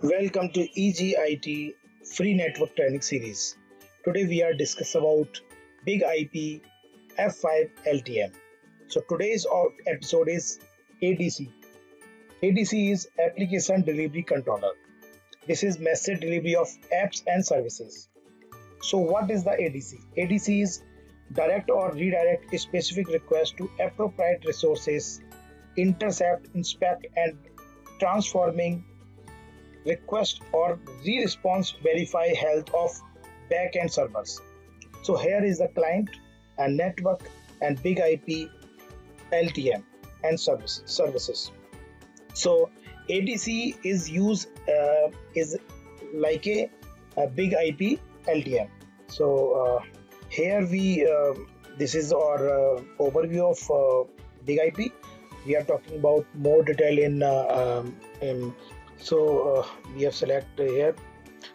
Welcome to EzyIT free network training series. Today we are discuss about big IP F5 LTM. So today's episode is ADC. ADC is application delivery controller. This is message delivery of apps and services. So what is the ADC? ADC is direct or redirect a specific request to appropriate resources, intercept, inspect and transforming request or re-response verify health of backend servers. So here is the client and network and big IP LTM and service services. So ADC is used uh, is like a, a, big IP LTM. So uh, here we uh, this is our uh, overview of uh, big IP. We are talking about more detail in, uh, um, in so uh, we have selected here.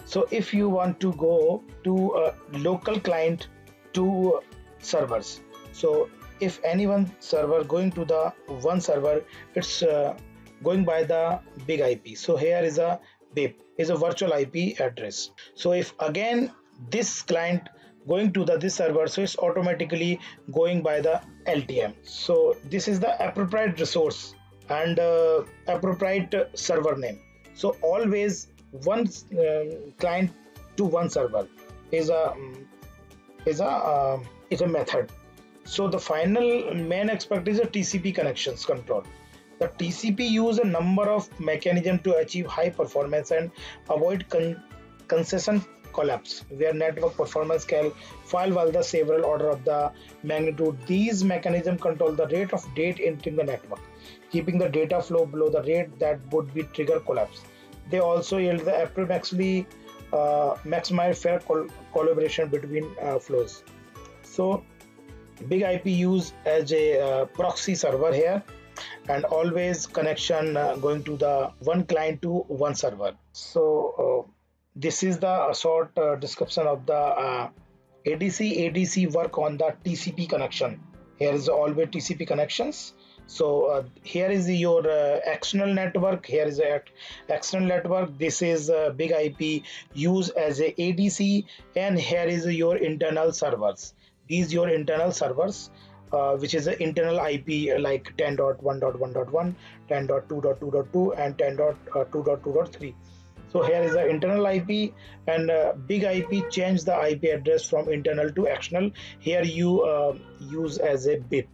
So if you want to go to a local client to servers so if any one server going to the one server it's uh, going by the big ip so here is a VIP is a virtual ip address. So if again this client going to the this server so it's automatically going by the ltm so this is the appropriate resource and uh, appropriate server name so always one uh, client to one server is a um, is a uh, is a method. So the final main aspect is a tcp connections control. The tcp use a number of mechanism to achieve high performance and avoid con- congestion collapse where network performance can fall while the several order of the magnitude these mechanism control the rate of data entering the network keeping the data flow below the rate that would be trigger collapse. They also yield the approximately uh, maximize fair col- collaboration between uh, flows. So, Big IP use as a uh, proxy server here, and always connection uh, going to the one client to one server. So, uh, this is the short uh, description of the ADC. ADC work on the TCP connection. Here is always TCP connections so uh, here is your uh, external network here is a external network this is a big ip used as a adc and here is your internal servers these your internal servers uh, which is an internal IP like 10.1.1.1, 10.2.2.2, and 10.2.2.3. So here is the internal IP, and uh, big IP change the IP address from internal to external. Here you uh, use as a VIP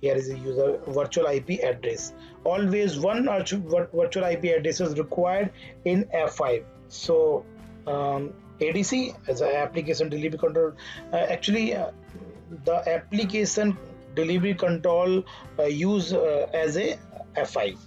here is a user virtual ip address. Always one virtual ip address is required in f5 so um, adc as an application delivery control uh, actually uh, the application delivery control uh, use uh, as a f5